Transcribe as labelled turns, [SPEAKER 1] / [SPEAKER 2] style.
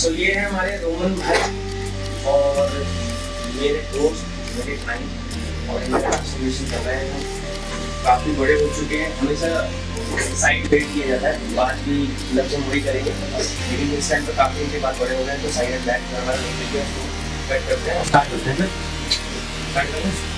[SPEAKER 1] तो ये है हमारे रोमन भाई और मेरे दोस्त मेरे भाई और इनका ऑब्जर्वेशन कर रहे हैं। काफ़ी बड़े हो चुके हैं। हमेशा साइड वेट किया जाता है। बाद भी लफ्ज मुड़ी करेंगे। लेकिन इस टाइम पर काफ़ी इनके बाद बड़े हो गए हैं तो साइड बैक करना नहीं कट करते हैं। स्टार्ट करते हैं स्टार्ट करते हैं।